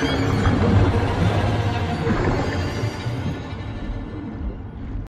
Thank